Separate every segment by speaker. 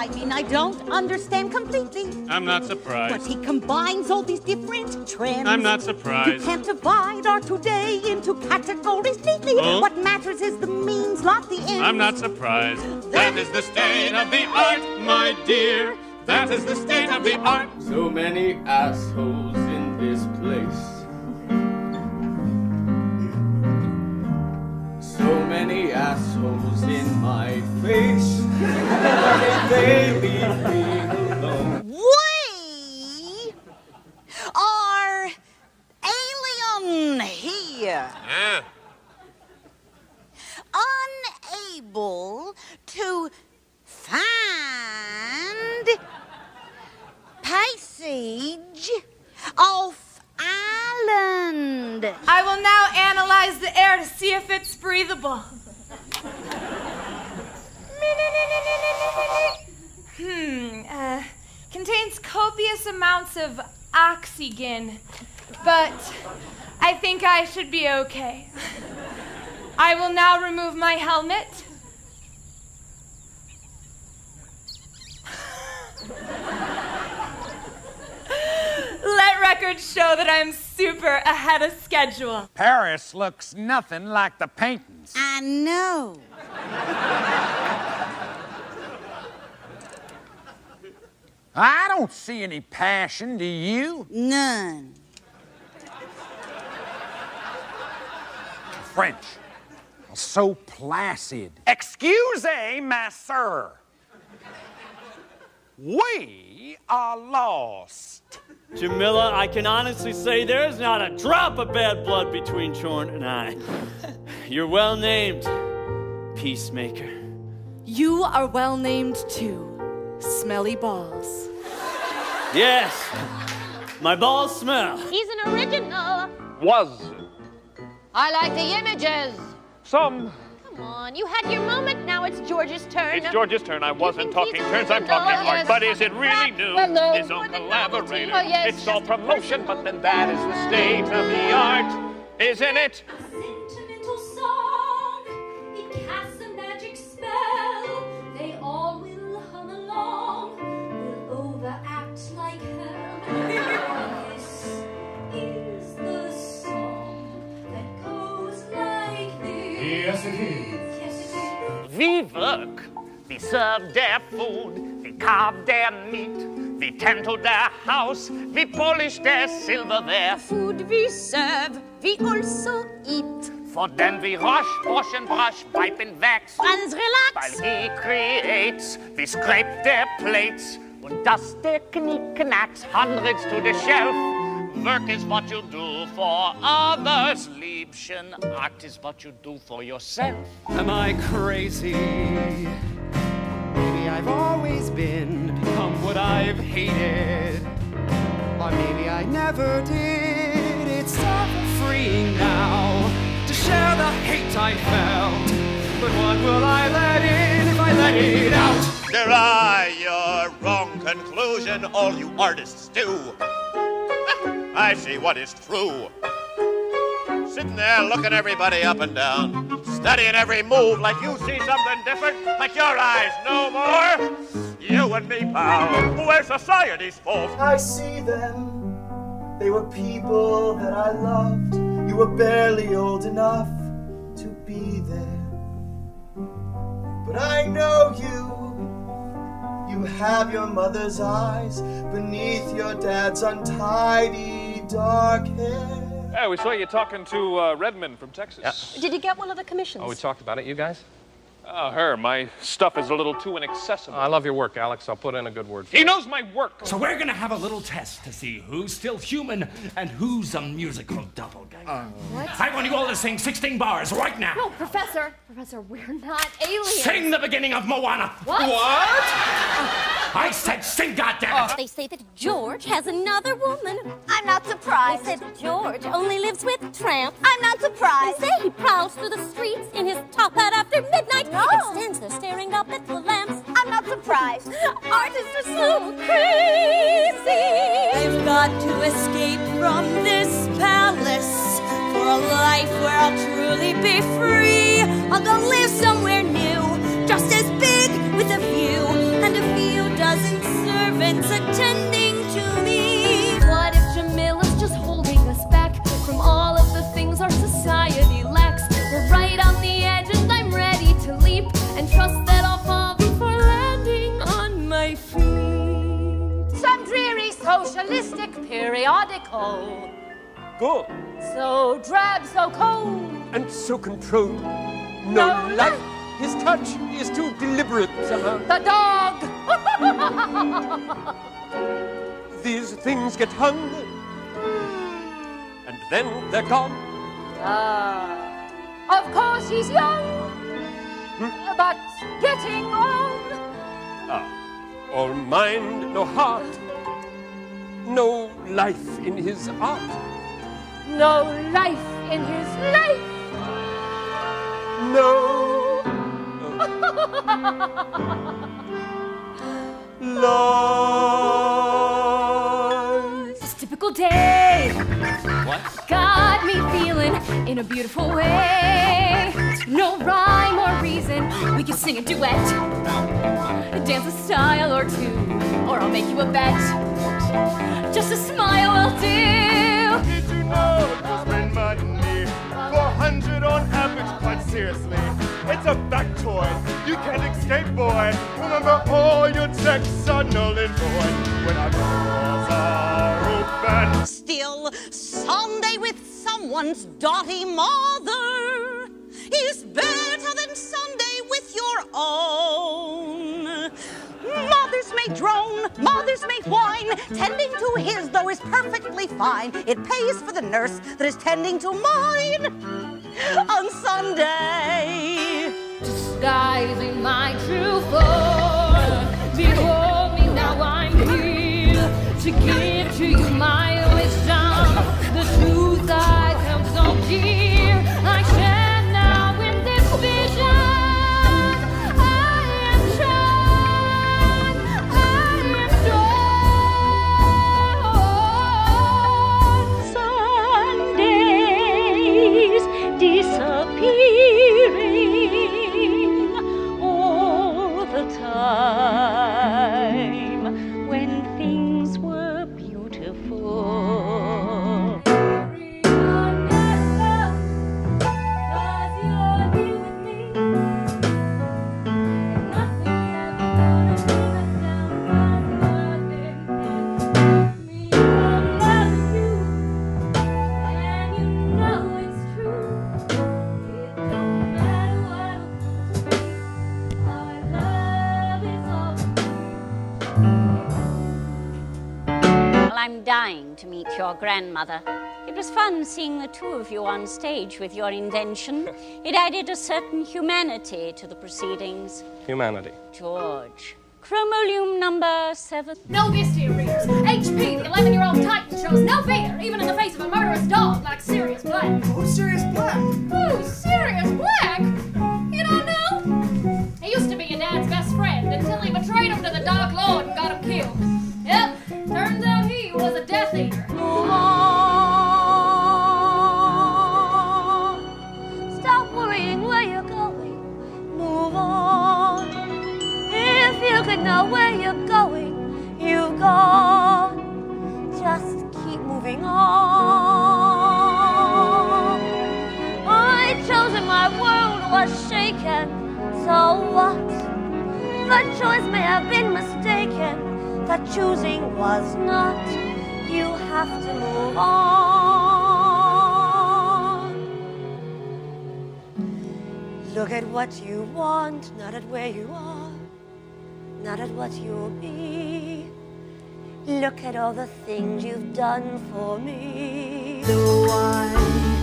Speaker 1: I mean, I don't understand completely.
Speaker 2: I'm not surprised.
Speaker 1: But he combines all these different trends.
Speaker 2: I'm not surprised.
Speaker 1: You can't divide our today into categories neatly.
Speaker 2: Oh.
Speaker 1: What matters is the means, not the end.
Speaker 2: I'm not surprised. That is the state of the art, my dear. That is the state of the art.
Speaker 3: So many assholes So many assholes in my face. Why did they leave me alone?
Speaker 1: We are alien here.
Speaker 2: Yeah.
Speaker 1: unable to find passage off island.
Speaker 4: I will now analyze the air to see if it's breathable. hmm, uh, contains copious amounts of oxygen, but I think I should be okay. I will now remove my helmet. Let records show that I'm super ahead of schedule.
Speaker 5: Paris looks nothing like the paintings.
Speaker 1: I know.
Speaker 5: I don't see any passion, do you?
Speaker 1: None.
Speaker 5: French. So placid. Excusez, ma sir. We are lost.
Speaker 6: Jamila, I can honestly say there's not a drop of bad blood between Chorn and I. You're well named, Peacemaker.
Speaker 4: You are well named too. Smelly balls.
Speaker 6: Yes, my balls smell.
Speaker 7: He's an original.
Speaker 5: Was
Speaker 7: I like the images.
Speaker 5: some.
Speaker 7: Come on, you had your moment. Now it's George's turn.
Speaker 2: It's George's turn. I wasn't talking turns, I'm talking art.
Speaker 7: Yes.
Speaker 2: But is it really new?
Speaker 7: Hello.
Speaker 2: His own collaborator.
Speaker 7: Oh, yes,
Speaker 2: It's all promotion, but then that is the state of the art, isn't it?
Speaker 3: Yes, it is.
Speaker 8: Yes, it is.
Speaker 9: We work. We serve their food. We carve their meat. We tend to their house. We polish their silverware.
Speaker 1: Food we serve, we also eat.
Speaker 9: For them we wash, wash and brush, wipe and wax.
Speaker 1: Franz, relax.
Speaker 9: While he creates, we scrape their plates und dust their knickknacks, hundreds to the shelf. Work is what you do for others, Liebchen. Art is what you do for yourself.
Speaker 3: Am I crazy? Maybe I've always been become what I've hated. Or maybe I never did. It's so freeing now to share the hate I felt. But what will I let in if I let it out?
Speaker 10: Deny your wrong conclusion, all you artists do. I see what is true. Sitting there looking everybody up and down, studying every move like you see something different, like your eyes no more. You and me, pal, we're society's fault.
Speaker 11: I see them. They were people that I loved. You were barely old enough to be there. But I know you. You have your mother's eyes beneath your dad's untidy dark hair.
Speaker 12: Hey, we saw you talking to uh, Redmond from Texas. Yeah.
Speaker 7: Did you get one of the commissions?
Speaker 12: Oh, we talked about it. You guys? Oh, her. My stuff is a little too inaccessible. I love your work, Alex. I'll put in a good word. For
Speaker 13: He
Speaker 12: you.
Speaker 13: knows my work.
Speaker 14: So we're gonna have a little test to see who's still human and who's a musical doppelganger.
Speaker 7: What?
Speaker 14: I want you all to sing 16 bars right now.
Speaker 7: No, Professor. Professor, we're not aliens.
Speaker 14: Sing the beginning of Moana.
Speaker 7: What?
Speaker 14: I said sing, goddammit! Uh.
Speaker 7: They say that George has another woman.
Speaker 1: I'm not surprised.
Speaker 7: They say that George only lives with tramps.
Speaker 1: I'm not surprised.
Speaker 7: They say he prowls through the streets in his top hat after midnight
Speaker 1: No.
Speaker 7: and stands there staring up at the lamps.
Speaker 1: I'm not surprised.
Speaker 7: Artists are so crazy.
Speaker 15: I've got to escape from this palace for a life where I'll truly be free. I'll go live somewhere events attending to me. What if Jamila's just holding us back from all of the things our society lacks? We're right on the edge and I'm ready to leap and trust that I'll fall before landing on my feet. Some dreary socialistic periodical.
Speaker 16: Good.
Speaker 15: So drab, so cold.
Speaker 16: And so controlled. No,
Speaker 15: no
Speaker 16: life. His touch is too deliberate somehow.
Speaker 15: The dog
Speaker 16: these things get hung, and then they're gone.
Speaker 15: Ah, of course he's young, but getting on.
Speaker 16: Ah, all mind, no heart, no life in his art.
Speaker 15: No life in his life.
Speaker 16: No
Speaker 17: This typical day
Speaker 18: What?
Speaker 17: got me feeling in a beautiful way. No rhyme or reason, we can sing a duet, dance a style or two, or I'll make you a bet. Just a smile will do.
Speaker 19: Did you know you spend money 400 on average, quite seriously. It's a back toy. You can't escape, boy. Remember, all your checks are null and void when our doors are open.
Speaker 1: Still, Sunday with someone's dotty mother is better than Sunday with your own. Mothers may drone, mothers may whine. Tending to his, though, is perfectly fine. It pays for the nurse that is tending to mine on Sunday.
Speaker 17: Disguising my true form. Behold me now, I'm here to give to you
Speaker 20: I'm dying to meet your grandmother. It was fun seeing the two of you on stage with your invention. It added a certain humanity to the proceedings.
Speaker 21: Humanity.
Speaker 20: George. Chromolume number seven.
Speaker 17: No hysteria. HP, the 11 year old Titan, shows no fear, even in the face of a murderous dog like Sirius Black.
Speaker 22: Who's Sirius Black?
Speaker 17: Who? Sirius Black?
Speaker 23: I chose and my world was shaken. So what? The choice may have been mistaken. The choosing was not. You have to move on. Look at what you want, not at where you are, not at what you'll be. Look at all the things you've done for me. Though I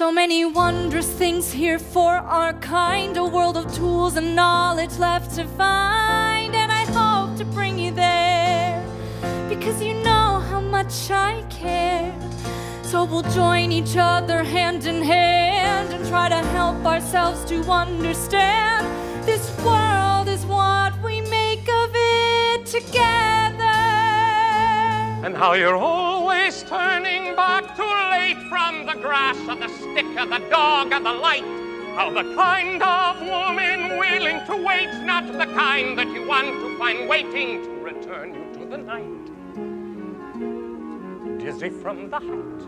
Speaker 1: So
Speaker 17: many wondrous things here for our kind, a world of tools and knowledge left to find. And I hope to bring you there because you know how much I care. So we'll join each other hand in hand and try to help ourselves to understand this world is what we make of it together.
Speaker 24: And how you're always turning back too late from the grass and the stick and the dog and the light. of the kind of woman willing to wait, not the kind that you want to find waiting to return you to the night. Dizzy from the hat,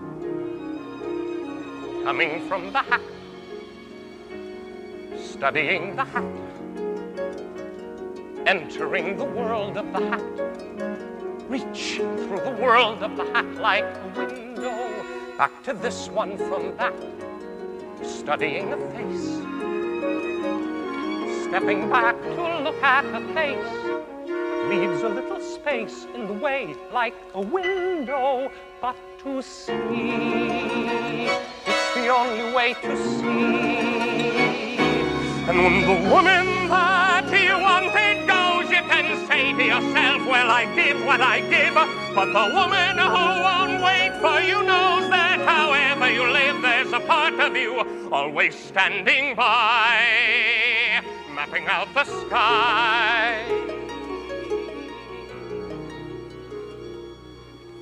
Speaker 24: coming from the hat, studying the hat, entering the world of the hat, reach through the world of the hat like window, back to this one from that, studying the face, stepping back to look at the face, leaves a little space in the way like a window, but to see, it's the only way to see. And when the woman that you wanted say to yourself, Well, I give what I give. But the woman who won't wait for you knows that however you live, there's a part of you always standing by, mapping out the sky.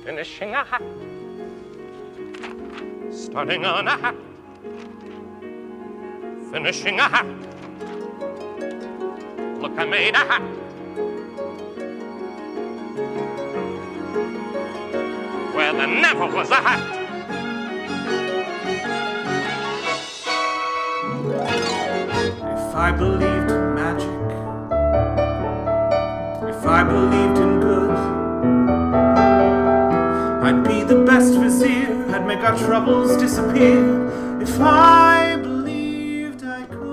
Speaker 24: Finishing a hat, starting on a hat, finishing a hat. Look, I made a hat. There never was a hat.
Speaker 25: If I believed in magic, if I believed in good, I'd be the best vizier, I'd make our troubles disappear. If I believed I could.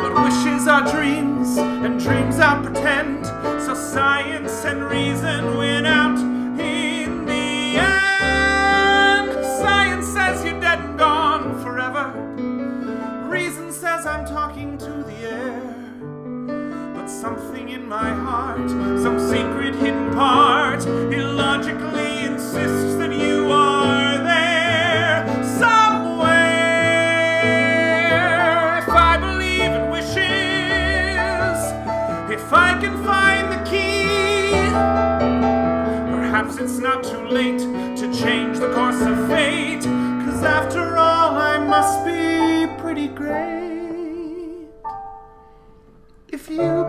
Speaker 25: But wishes are dreams, and dreams are pretend, science and reason win out perhaps it's not too late to change the course of fate. Cause after all, I must be pretty great. If you